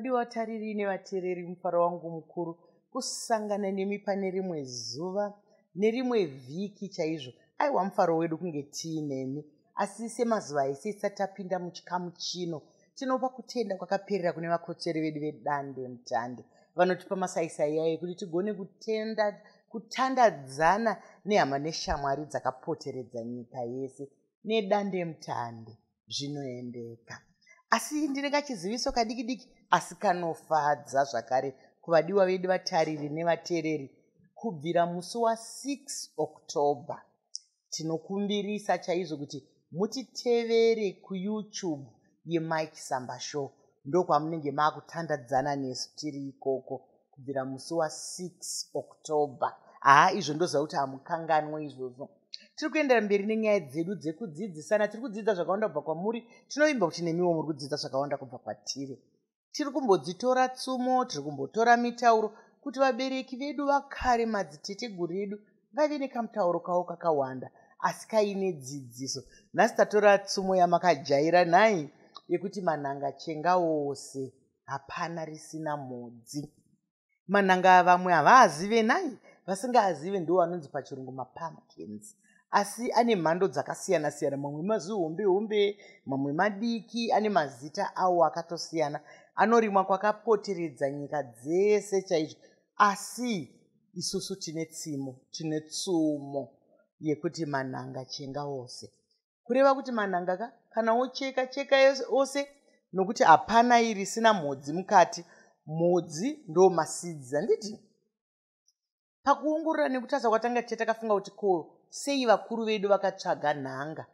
vadiwa tariri nevateereri mufaro wangu mukuru kusangana nemi pane rimwe zuva nerimwe vhiki chaizvo. Aiwa mufaro wedu kunge tiinemi. Asi semazuva ese tisati tapinda muchikamu chino. Tinopa kutenda kwakaperera kune vakotseri vedu vedande mutande vanotipa masaisai ayo ekuti tigone kutenda kutandadzana nehama neshamwari dzakapoteredza nyika yese. Nedande mutande zvinoendeka asi ndiri kachiziviso kadiki diki asi kanofadza zvakare kuvadiwa vedu vatariri nevateereri kubvira musi wa6 october. Tinokumbirisa chaizvo kuti mutitevere kuyoutube yemike samba show ndokwamunenge maakutandadzana nesu tiri ikoko kubvira musi wa6 october. Haa izvo ndoziva kuti hamukanganwe izvozvo tiri kuendera mberi nenyaya dzedu dzekudzidzisana tiri kudzidza zvakawanda kubva kwamuri tinovimba kuti nemiwo muri kudzidza zvakawanda kubva kwatiri. Tiri kumbodzitora tsumo tiri kumbotora mitauro kuti vabereki vedu vakare madziteteguru edu vave nekamutauro kavo kakawanda asi kaine dzidziso. Nhasi tatora tsumo yamakajaira nhai yekuti manhanga chenga wose hapana risina mhodzi manhanga vamwe havaazive nhai vasingazive ndo vanonzi pachirungu mapumpkins asi ane mhando dzakasiyana siyana mamwe mazihombe hombe mamwe madiki ane mazita awo akatosiyana. Anorimwa kwakapoteredza nyika dzese chaizvo. Asi isusu tine tsimo tine tsumo yekuti manhanga chenga wose kureva kuti manhanga ka kana wocheka cheka ose nokuti hapana irisina mhodzi mukati. Mhodzi ndo masidzi. Handiti pakuongorora nekutarisa kwatanga tiche takafunga kuti ko sei vakuru vedu vakatsvaga nhanga.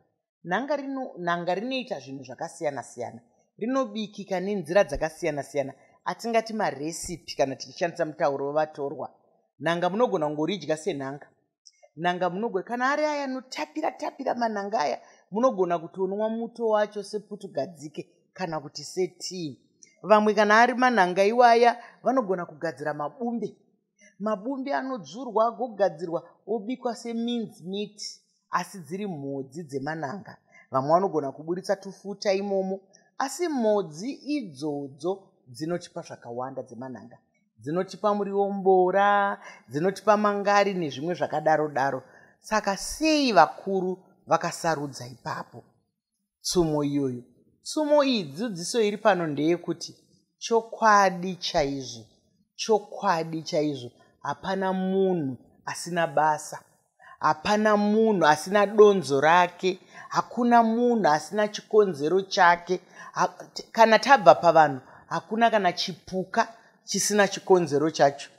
Nhanga rino nhanga rinoita zvinhu zvakasiyana siyana rinobikika nenzira dzakasiyana siyana atingati maresipi kana tichishandisa mutauro wevatorwa nhanga munogona kungoridya senhanga. Nhanga munogona kana ari aya anotapira tapira manhanga aya munogona kutonwa muto wacho seputugadzike kana kuti setii. Vamwe kana ari manhanga iwaya vanogona kugadzira mabumbe. Mabumbe anodzurwa agogadzirwa obikwa semins meat asi dziri mhodzi dzemanhanga vamwe vanogona kuburitsa tufuta imomo asi mhodzi idzodzo dzinotipa zvakawanda dzemanhanga dzinotipa muriwo mbora dzinotipa mangari nezvimwe zvakadaro daro saka sei vakuru vakasarudza ipapo? Tsumo iyoyo. Tsumo iyi dzidziso iri pano ndeyekuti chokwadi chaizvo chokwadi chaizvo. Hapana munhu asina basa hapana munhu asina donzo rake hakuna munhu asina chikonzero chake. Ha, kana tabva pavanhu hakuna kana chipuka chisina chikonzero chacho.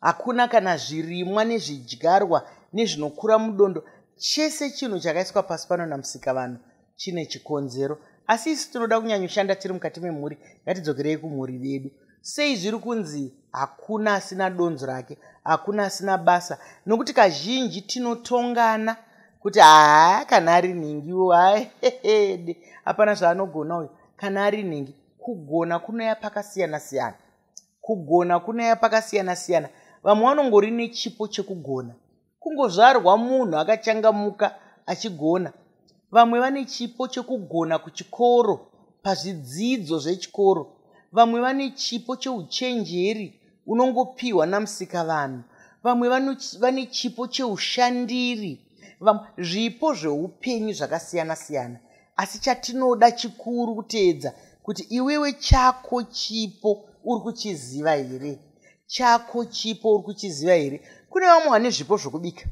Hakuna kana zvirimwa nezvidyarwa nezvinokura mudondo. Chese chinhu chakaiswa pasi pano namusika vanhu chine chikonzero. Asi isi tinoda kunyanyoshanda tiri mukati memhuri ngatidzokerei kumhuri vedu sei zviri kunzi hakuna asina donzo rake hakuna asina basa. Nokuti kazhinji tinotongana kuti haa kana ari nhingiwo haede hapana zvaanogona uyu. Kana ari nhingi kugona kunoya pakasiyana siyana. Kugona kunoya pakasiyana siyana. Vamwe vanongori nechipo chekugona. Kungozvarwa munhu akachangamuka achigona. Vamwe vane chipo chekugona kuchikoro pazvidzidzo zvechikoro vamwe vane chipo cheuchenjeri unongopiwa namusika vanhu. Vamwe vane chipo cheushandiri. Zvipo zveupenyu zvakasiyana siyana asi chatinoda chikuru kuteedza kuti iwewe chako chipo uri kuchiziva here? Chako chipo uri kuchiziva here? Kune vamwe vane zvipo zvokubika.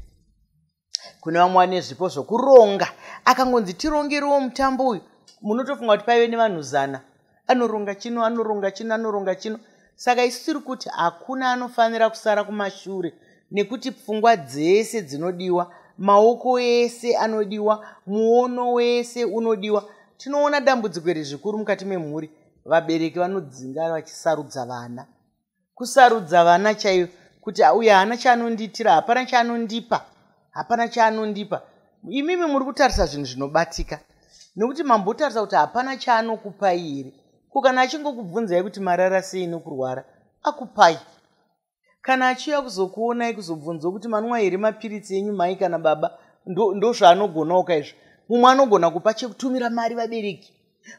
Kune vamwe vane zvipo zvokuronga. Akangonzi tirongerewo mutambo uyu munotofunga kuti paive nevanhu zana anoronga chino anoronga chino anoronga chino. Saka isu tiri kuti hakuna anofanira kusara kumashure nekuti pfungwa dzese dzinodiwa maoko ese anodiwa muono wese unodiwa. Tinoona dambudziko iri zvikuru mukati memhuri vabereki vanodzinga vachisarudza vana. Kusarudza vana chaivo kuti uyo haana chaanondiitira hapana chaanondipa hapana chaanondipa. Imimi muri kutarisa zvinhu zvinobatika nokuti mambotarisa kuti hapana chaanokupai here ko kana achingokubvunzai kuti marara sei nokurwara akupai. Kana achiuya kuzokuonai kuzobvunzwa kuti manwa here mapiritsi enyu mai kana baba ndozvaanogonawo ndo kaizvo mumwe anogona kupa chekutumira mari vabereki.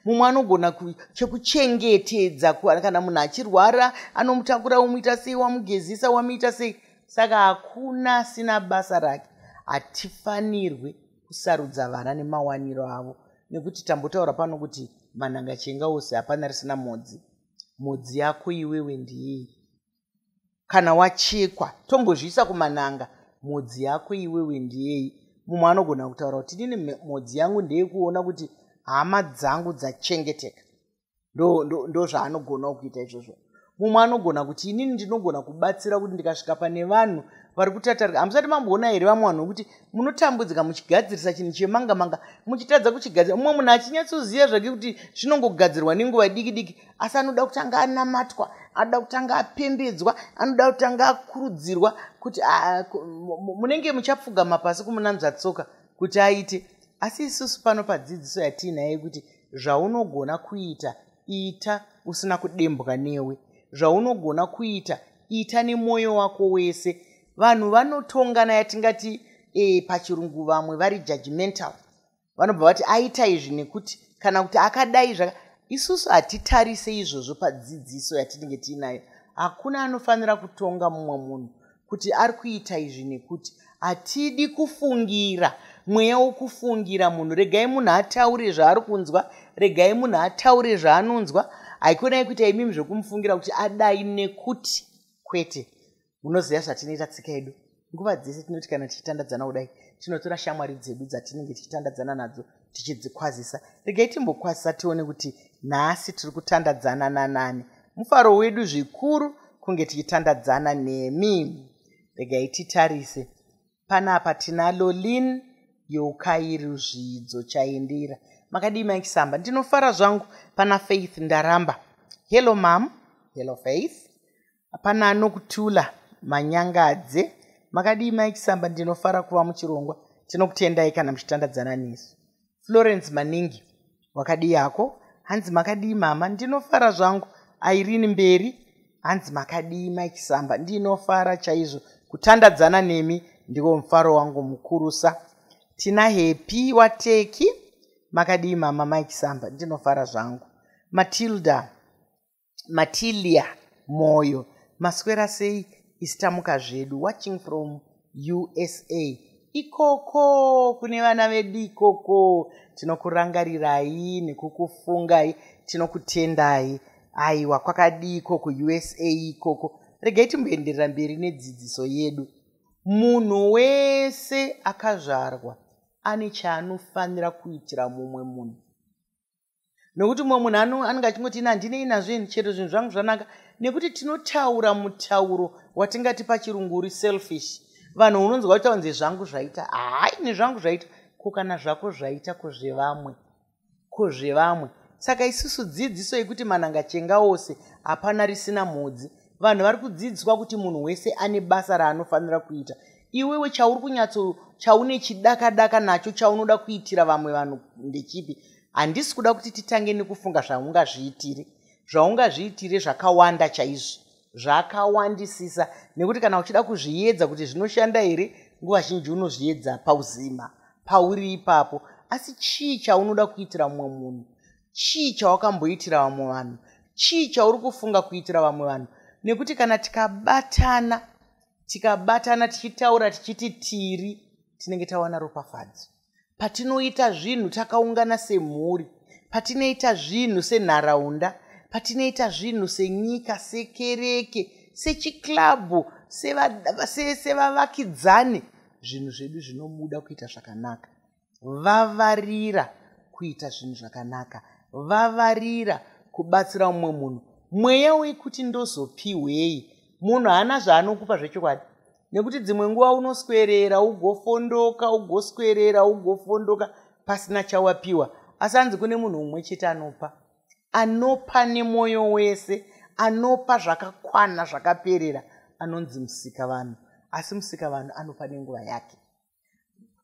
Mumwe anogona chekuchengetedza kana munhu achirwara anomutakura womuita sei wamugezisa wamuita sei. Saka hakuna asina basa rake. Hatifanirwi kusarudza vana nemawaniro avo. Nekuti tambotaura pano kuti manhanga chenga ose hapana risina modzi modzi yako iwewe ndiyei kana wachekwa tombozviisa kumanhanga modzi yako iwewe ndiyei mumwe anogona kutaura kuti inini modzi yangu ndeyekuona kuti hama dzangu dzachengeteka. Ndozvaanogonawo kuita izvozvo. Mumwe anogona kuti inini ndinogona kubatsira kuti ndikasvika pane vanhu vari kutatarika hamusati mamboona here vamwe vanhu vekuti munotambudzika muchigadzirisa chinhu chemanga manga muchitadza kuchigadzira. Mumwe munhu achinyatsoziva zvake kuti zvinongogadzirwa nenguva diki diki asi anoda kutanga anamatwa anoda kutanga apembedzwa anoda kutanga akurudzirwa kuti munenge muchapfugama pasi kumunanzva tsoka kuti aite. Asi isusu pano padzidziso yatiinaye kuti zvaunogona kuita ita usina kudembwa newe. Zvaunogona kuita ita nemwoyo wako wese vanhu vanotongana yatingati e, pachirungu vamwe vari judgmental. Vanobva vati aita izvi nekuti kana kuti akadai zvaka isusu hatitarise izvozvo padzidziso yatinenge tiinayo hakuna anofanira kutonga mumwe munhu kuti ari kuita izvi nekuti hatidi kufungira mweya wokufungira munhu. Regai munhu ataure zvaari kunzwa regai munhu ataure zvaanonzwa. Haikonai kuita imimi zvokumufungira kuti adai nekuti kwete munoziva zvatinoita tsika yedu? Nguva dzese tinoti kana tichitandadzana kudai tinotora shamwari dzedu dzatinenge tichitandadzana nadzo tichidzikwazisa. Regai timbokwazisa tione kuti nhasi tiri kutandadzana nanani mufaro wedu zvikuru kunge tichitandadzana nemi. Regai titarise panapa tina lolin youkairi zvidzo chaindira. Makadii maikisamba ndinofara zvangu pana faith ndaramba. Hello mam hello faith. Pana anokutula manyangadze makadii maikisamba ndinofara kuva muchirongwa. Tinokutendai kana muchitandadzana nesu. Florence maningi wakadii yako hanzi makadii mama ndinofara zvangu. Airini mberi hanzi makadii maikisamba ndinofara chaizvo. Kutandadzana nemi ndiwo mufaro wangu mukurusa tina hepi wateki makadii mama maikisamba ndinofara zvangu. Matilda matilia moyo maswera sei isitamuka zvedu watching from usa ikoko kune vana vedu ikoko. Tinokurangarirai nekukufungai tinokutendai. Aiwa kwakadiko kuusa ikoko. Regai timboenderera mberi nedzidziso yedu. Munhu wese akazvarwa ane chaanofanira kuitira mumwe munhu. Nokuti mumwe munhu anenge achingoti ina handinei nazveni chero zvinhu zvangu zvanaka. Nekuti tinotaura mutauro watingati pachirungu uri selfish. Vanhu unonzwa kuti taunze zvangu zvaita hai nezvangu zvaita. Kukana zvako zvaita kuzvevamwe kuzvevamwe saka isusu dzidziso yekuti manhanga chenga ose hapana risina mhodzi. Vanhu vari kudzidziswa kuti munhu wese ane basa raanofanira kuita. Iwewe chauri kunyatso chaune chidaka daka nacho chaunoda kuitira vamwe vanhu ndechipi? Handisi kuda kuti titange nekufunga zvaungazviitire. Zvaungazviitire zvakawanda chaizvo zvakawandisisa. Nekuti kana uchida kuzviedza kuti zvinoshanda here nguva zhinji unozviedza pauzima pauri ipapo. Asi chii chaunoda kuitira mumwe munhu? Chii chawakamboitira vamwe vanhu? Chii chauri kufunga kuitira vamwe vanhu? Nekuti kana tikabatana tikabatana tichitaura tichiti tiri tinenge tawana ropafadzo. Patinoita zvinhu takaungana semhuri patinoita zvinhu senharaunda patinoita zvinhu senyika sekereke sechiklabhu sevavakidzani se, zvinhu zvedu zvinobuda kuita zvakanaka. Vavarira kuita zvinhu zvakanaka. Vavarira kubatsira mumwe munhu. Mweya wekuti ndozopihwei munhu haana zvaanokupa zvechokwadi. Nekuti dzimwe nguva unoswerera ugofondoka ugoswerera ugofondoka pasina chawapiwa. Asi hanzi kune munhu mumwe chete anopa anopa nemwoyo wese anopa zvakakwana zvakaperera anonzi musika vanhu asi musika vanhu anopa nenguva yake.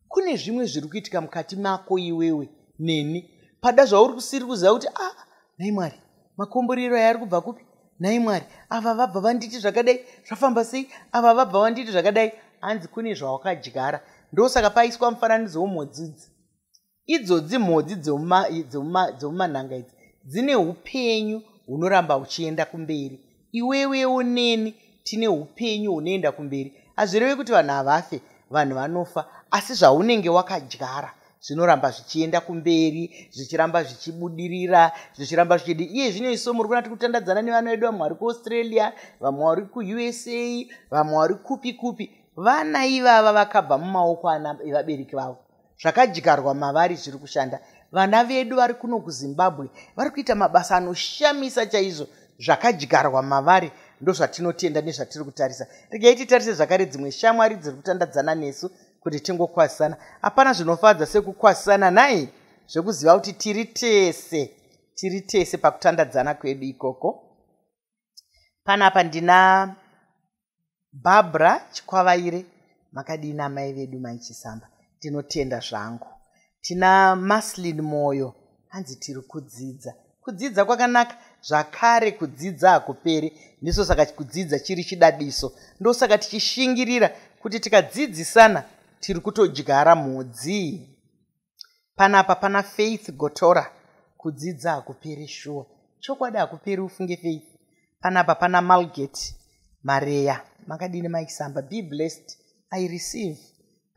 Kune zvimwe zviri kuitika mukati mako iwewe neni. Pada zvauri kusiri kuziva kuti a ah, nhai mwari makomborero aya ari kubva kupi? Nhai mwari ava vabva vanditi zvakadai? Zvafamba sei? Ava vabva vanditi zvakadai? Hanzi kune zvawakadyara. Ndosaka paiswa mufananidzo womhodzidzi idzodzi mhodzi dzemumanhanga idzi dzine upenyu hunoramba huchienda kumberi. Iwewewo neni tine upenyu hunoenda kumberi. Hazvirevi kuti vanhu havafe vanhu vanofa asi zvaunenge wakadyara zvinoramba zvichienda kumberi zvichiramba zvichibudirira zvichiramba zvichidi iye zvino iso muri kuna tiri kutandadzana nevana vedu vamwe vari kuaustralia vamwe vari kuusa vamwe vari kupi kupi vana ivava vakabva mumaoko evabereki vavo zvakadyarwa mavari zviri kushanda. Vana vedu vari kuno kuzimbabwe vari kuita mabasa anoshamisa chaizvo zvakadyarwa mavari ndozvatinotenda nezvatiri kutarisa. Regai titarise zvakare dzimwe shamwari dziri kutandadzana nesu kuti tingokwazisana hapana zvinofadza sekukwazisana nai zvekuziva kuti tiri tese tiri tese pakutandadzana kwedu ikoko. Panapa ndina bhabra chikwavaire makadini amai vedu maichisamba ndinotenda zvangu. Tina maslin mwoyo hanzi tiri kudzidza. Kudzidza kwakanaka zvakare kudzidza hakuperi ndiso saka kudzidza chiri chidadiso. Ndosaka tichishingirira kuti tikadzidzisana tiri kutodyara mhodzi. Panapa pana faith gotora kudzidza hakuperi shuwa chokwadi hakuperi ufunge faith. Panapa pana malgate mareya makadini maisamba be blessed i receive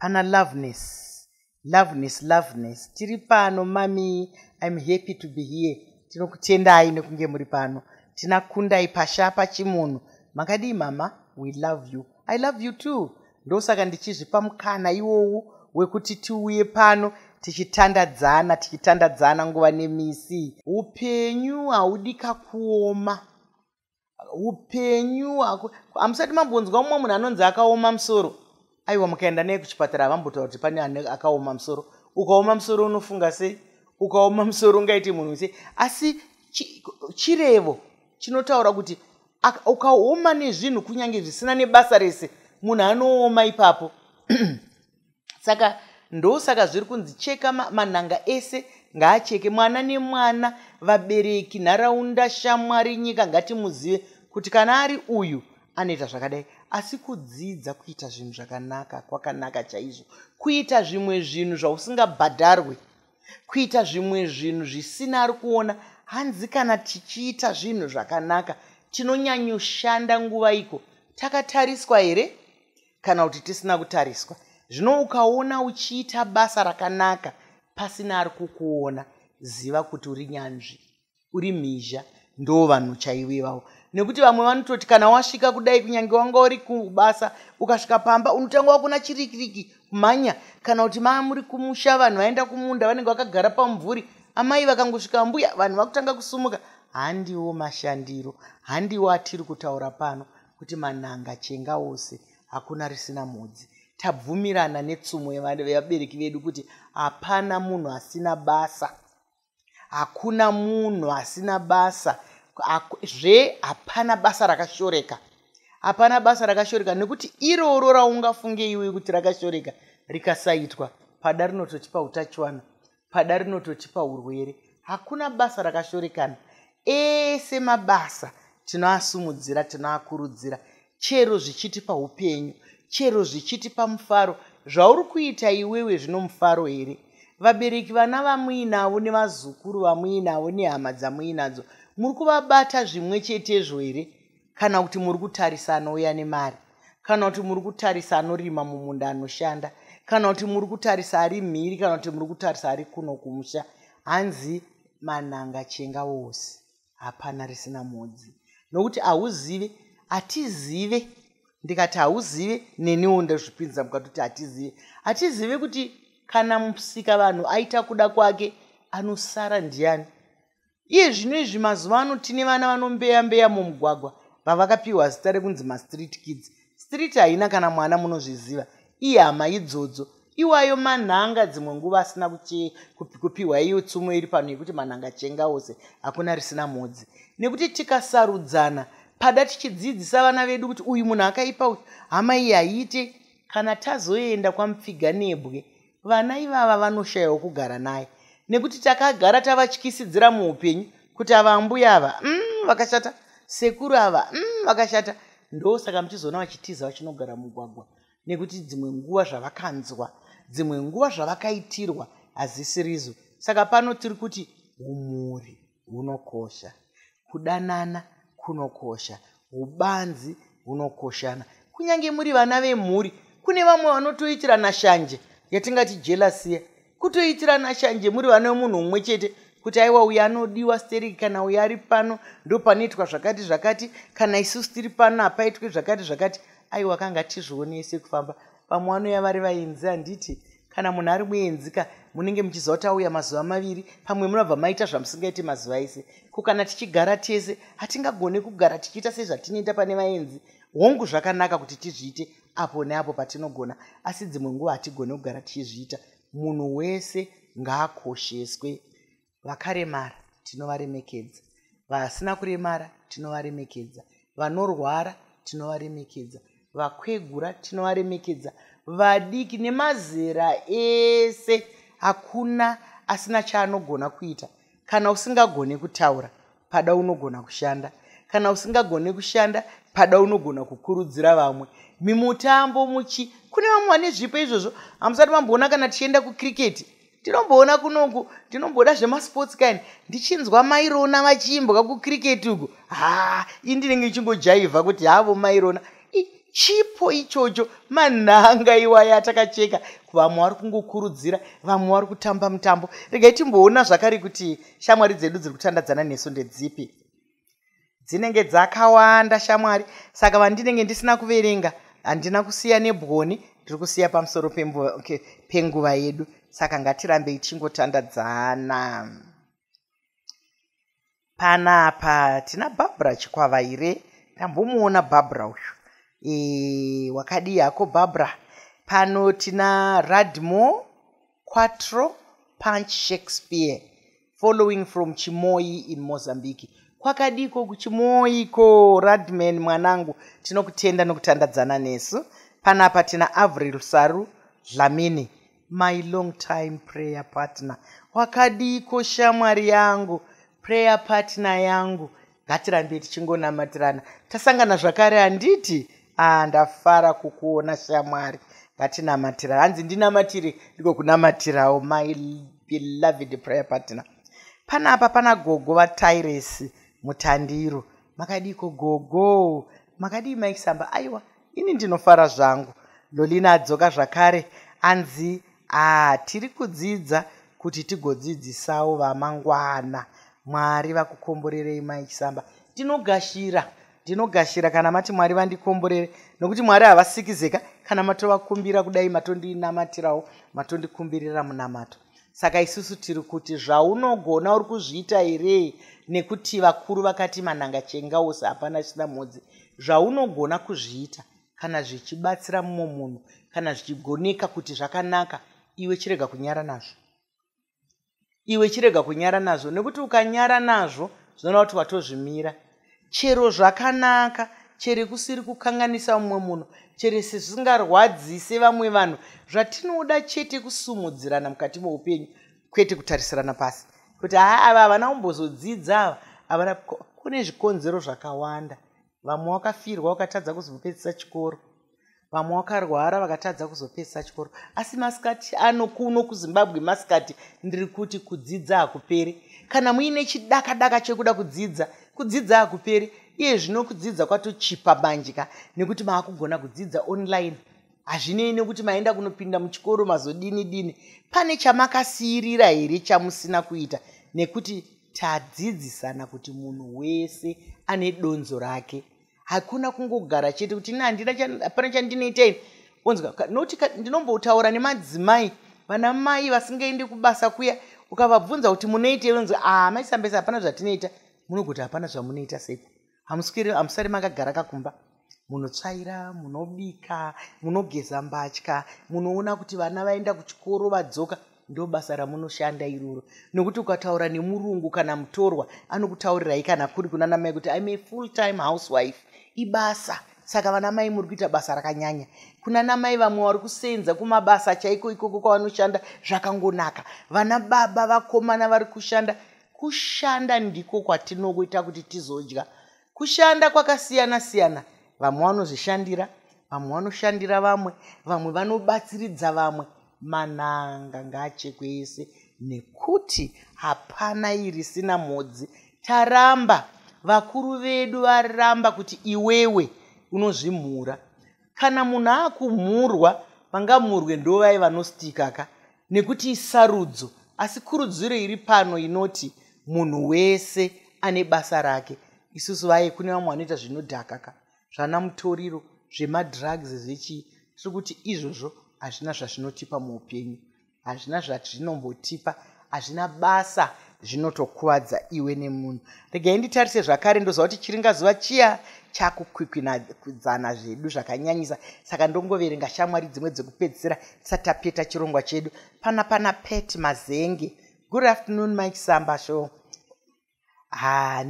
pana loveness. Loveness loveness. Tiri pano mami. Im happy to be here. Tinokutendai nekunge muri pano. Tinakundai pasha pachimunhu makadii mama we love you. I love you too. Ndosaka ndichizvipa mukana iwowu wekuti tiuye pano tichitandadzana tichitandadzana nguva nemisi. Upenyu haudi kakuoma. Upenyu hamusati mambonzwa mumwe munhu anonzi akaoma musoro aiwa mukaenda naye kuchipatara havambotaura kuti pane ane akaoma musoro. Ukaoma musoro unofunga sei? Ukaoma musoro ungaite munhu sei? Asi chirevo chinotaura kuti ukaoma nezvinhu kunyange zvisina nebasa rese munhu anooma ipapo. Saka ndosaka zviri kunzi cheka manhanga ese ngaacheke. Mwana nemwana vabereki nharaunda shamwari nyika ngatimuzive kuti kana ari uyu anoita zvakadai. Asi kudzidza kuita zvinhu zvakanaka kwakanaka chaizvo. Kuita zvimwe zvinhu zvausingabhadharwe kuita zvimwe zvinhu zvisina ari kuona hanzi kana tichiita zvinhu zvakanaka tinonyanyoshanda nguva iko takatariswa here? Kana kuti tisina kutariswa. Zvino ukaona uchiita basa rakanaka pasina ari kukuona ziva kuti uri nyanzvi uri mhizha ndo vanhu chaivo ivavo nekuti vamwe vanototi kana wasvika kudai kunyange wanga uri kubasa ukasvika pamba unotanga wakuna chirikiriki kumhanya. Kana kuti maa muri kumusha vanhu vaenda kumunda vanenge vakagara pamumvuri amai vakangosvika mbuya vanhu vakutanga kusumuka. Handiwo mashandiro handiwo atiri kutaura pano kuti manhanga chenga wose hakuna risina mhodzi. Tabvumirana netsumo yevabereki vedu kuti hapana munhu asina basa. Hakuna munhu asina basa zve hapana basa rakashoreka. Hapana basa rakashoreka nekuti iroro raungafunge iwe kuti rakashoreka rikasaitwa. Pada rinotochipa utachiwana pada rinotochipa urwere hakuna basa rakashorekana ese mabasa tinoasumudzira tinoakurudzira chero zvichitipa upenyu chero zvichitipa mufaro. Zvauri kuita iwewe zvino mufaro here? Vabereki vana vamuinavo nevazukuru vamuinavo nehama dzamuinadzo muri kuvabata zvimwe chetezvo here? Kana kuti muri kutarisa anouya nemari? Kana kuti muri kutarisa anorima mumunda anoshanda? Kana kuti muri kutarisa ari mhiri? Kana kuti muri kutarisa ari kuno kumusha? Hanzi manhanga chenga wose. Hapana risina mhodzi. Nokuti hauzive hatizive ndikati hauzive neniwo ndazvipinza mukatoti hatizive hatizive kuti kana musika vanhu aita kuda kwake anosara ndiani iye zvino izvi mazuva ano tine vana vanombeya mbeya mumugwagwa vavakapiwa zita rekunzi mastreet kids. Street haina kana mwana munozviziva. Iye hama idzodzo. Iwayo manhanga dzimwe nguva asina kupiwa iyo tsumo iri pano yekuti manhanga chenga wose hakuna risina mhodzi. Nekuti tikasarudzana pada tichidzidzisa vana vedu kuti uyu munhu akaipa uyu hama iyi haiite kana tazoenda kwamupfiga nebwe vana ivava vanoshayawo kugara naye nekuti takagara tavatyisidzira muupenyu kuti ava mbuya ava mm, vakashata. Sekuru ava mm, vakashata. Ndosaka muchizoona vachitiza vachinogara mugwagwa nekuti dzimwe nguva zvavakanzwa dzimwe nguva zvavakaitirwa hazisirizo saka pano tiri kuti umuri hunokosha kudanana kunokosha ubanzi hunokoshana. Kunyange muri vana vemhuri kune vamwe vanotoitirana shanje yatingati jelasiya kutoitirana shanje muri vana vemunhu mumwe chete kuti aiwa uyu anodiwa steriki kana uyu ari pano ndo panoitwa zvakati zvakati kana isusu tiri pano hapaitwe zvakati zvakati aiwa kanga tizvionese kufamba. Vamwe vanoya vari vaenzi handiti kana munhu ari muenzika munenge muchiziva kuti auya mazuva maviri pamwe munobva maita zvamusingaiti mazuva ese. Ko kana tichigara tese hatingagone kugara tichiita sezvatinoita pane vaenzi? Hongu zvakanaka kuti tizviite apo neapo patinogona asi dzimwe nguva hatigone kugara tichizviita munhu wese ngaakosheswe. Vakaremara tinovaremekedza. Vasina kuremara tinovaremekedza. Vanorwara tinovaremekedza. Vakwegura tinovaremekedza. Vadiki nemazera ese hakuna asina chaanogona kuita. Kana usingagone kutaura pada unogona kushanda. Kana usingagone kushanda pada unogona kukurudzira vamwe mimutambo muchi kune vamwe vane zvipo izvozvo. Hamusati mamboona kana tichienda kukriketi tinomboona kunoku tinomboda zvemasports kind ndichinzwa mairona vachiimbwa kukriketi uku. Ha ii ndinenge ichingojaivha kuti havo mairona. Chipo ichocho manhanga iwaya atakacheka. Vamwe vari kungokurudzira vamwe vari kutamba mutambo. Regai timboona zvakare kuti shamwari dzedu dziri kutandadzana nesu ndedzipi. Dzinenge dzakawanda shamwari saka vandinenge ndisina kuverenga handina kusiya nebwoni ndiri kusiya pamusoro penguva yedu. Saka ngatirambei tichingotandadzana. Panapa tina bhabhara chikwava here? Ndambomuona bhabhara uyu. E, wakadii hako barbara? Pano tina radmo quatro punch shakespeare following from chimoi in mozambique kwakadiko kuchimoiko radman mwanangu? Tinokutenda nokutandadzana nesu. Panapa tina avril saru dlamini my long time prayer partner. Wakadiko shamwari yangu prayer partner yangu. Ngatirambe tichingonamatirana tasangana zvakare handiti ah ndafara kukuona shamwari. Ngatinamatira. Hanzi ndinamatire? Ndiko kunamatirawo my beloved prayer partner. Panapa pana gogo vatyresi mutandiro. Makadiko gogo makadii maisamba aiwa ini ndinofara zvangu. Lolina adzoka zvakare. Anzi ah tiri kudzidza kuti tigodzidzisawo vamangwana. Mwari vakukomborerei maisamba tinogashira ndinogashira kana mati mwari vandikomborere. Nokuti mwari havasikizeka kana matovakumbira kudai matondinamatirawo matondikumbirira munamato saka isusu tiri kuti zvaunogona uri kuzviita here nekuti vakuru vakati manhanga chengausi hapana china mhodzi zvaunogona kuzviita kana zvichibatsira mumwe munhu kana zvichigoneka kuti zvakanaka iwe chirega kunyara nazvo. Iwe chirega kunyara nazvo nekuti ukanyara nazvo zvinona kuti watozvimira. Chero zvakanaka chere kusiri kukanganisa mumwe munhu chere sezvisingarwadzise vamwe vanhu. Zvatinoda chete kusumudzirana mukati meupenyu kwete kutarisirana pasi. Kuti haa ava havana kumbozodzidza ava havana kune zvikonzero zvakawanda. Vamwe wakafirwa wakatadza kuzopedzisa chikoro. Vamwe wakarwara vakatadza kuzopedzisa chikoro. Asi masikati ano kuno kuzimbabwe masikati ndiri kuti kudzidza hakuperi. Kana muine chidaka daka chekuda kudzidza kudzidza hakuperi iye zvino kudzidza kwatochipa manjika nekuti maakugona kudzidza online. Hazvinei nekuti maenda kunopinda muchikoro mazodini dini. Pane chamakasiyirira here chamusina kuita? Nekuti tadzidzisana kuti munhu wese ane donzo rake. Hakuna kungogara chete kuti ina handina hapana chandinoitai onzwa nokuti ndinombotaura nemadzimai. Vana mai vasingaendi kubasa kuya ukavabvunza kuti munoitei? Onzwa ah maisambesa hapana zvatinoita. Munogoti hapana zvamunoita seko hamusari makagara kakumba munotsvaira munobika munogeza mbatya munoona kuti vana vaenda kuchikoro vadzoka ndo basa ramunoshanda iroro. Nekuti ukataura nemurungu kana mutorwa anokutaurirai kana kuri kuna namai kuti im a full time housewife. Ibasa. Saka vana mai muri kuita basa rakanyanya. Kuna namai vamwe vari kusenza kumabasa chaiko ikoko kwavanoshanda zvakangonaka. Vana baba vakomana vari kushanda kushanda ndiko kwatinokuita kuti tizodya kushanda kwakasiyana siyana. Vamwe vanozvishandira vamwe vanoshandira vamwe vamwe vanobatsiridza vamwe. Mananga ngaachekwe ese nekuti hapana irisina mhodzi taramba vakuru vedu varamba kuti iwewe unozvimhura. Kana munhu aakumhurwa vangamhurwe ndovai vanostikaka nekuti isarudzo. Asi kurudziro iri pano inoti munhu wese ane basa rake isusu vaye kune vamwe vanoita zvinodhakaka zvana mutoriro zvemadrugs zvechii tiri kuti izvozvo hazvina zvazvinotipa muupenyu hazvina zvazvinombotipa hazvina basa zvinotokuvadza iwe nemunhu. Regai nditarise zvakare ndoziva kuti chiringazuva chiya chakukwikwidzana zvedu zvakanyanyisa saka ndongoverenga shamwari dzimwe dzekupedzisira tisati tapeta chirongwa chedu. Pana pana pet mazenge. Good afternoon mike samba show ha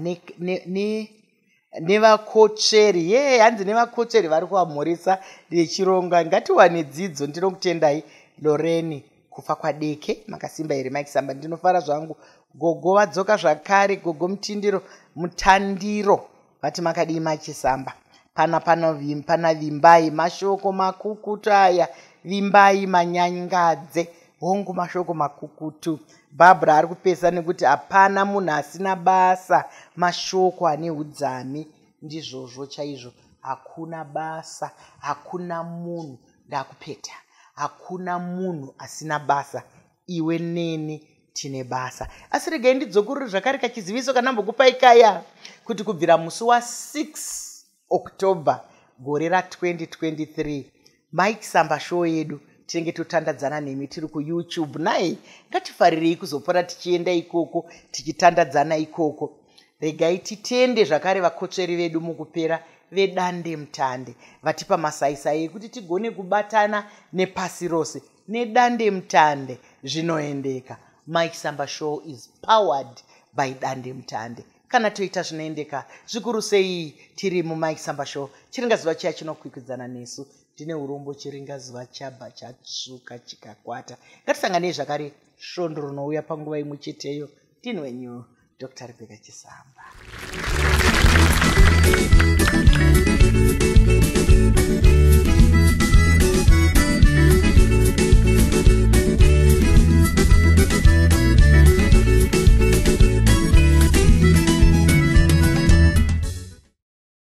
nevakotsveri ne, ne ye hanzi nevakotsveri vari kuvamhurisa nechironga ngatiwane dzidzo ndinokutendai. Loreni kufa kwadeke. Makasimba here mike samba? Ndinofara zvangu. Gogo vadzoka zvakare gogo mutindiro mutandiro. Vati makadii machisamba pana pana vimbai mashoko makukutu aya. Vimbai manyangadze hongu mashoko makukutu. Bhabhara ari kupesa nekuti hapana munhu asina basa. Mashoko ane udzami ndizvozvo chaizvo. Hakuna basa hakuna munhu ndakupeta. Hakuna munhu asina basa. Iwe neni tine basa. Asi regai ndidzokururi zvakare kachiziviso kanambokupai kaya kuti kubvira musi wa6 october gore ra2023 mike samba show yedu tinenge totandadzana nemi tiri kuyoutube. Nai ngatifarirei kuzopora tichienda ikoko tichitandadzana ikoko. Regai titende zvakare vakotsveri vedu mukupera vedande mutande. Vatipa masaisai ekuti tigone kubatana nepasi rose nedande mutande zvinoendeka. Mike samba show is powered by dande mutande. Kana toita zvinoendeka zvikuru sei tiri mumike samba show. Chiringazuva chiya chinokwikwidzana nesu ndine urombo chiringazuva chabva chatsvuka chikakwata. Ngatisanganei zvakare svondo rinouya panguva imwe cheteyo. Ndinwenyu dr. Rebeka chisamba. thank you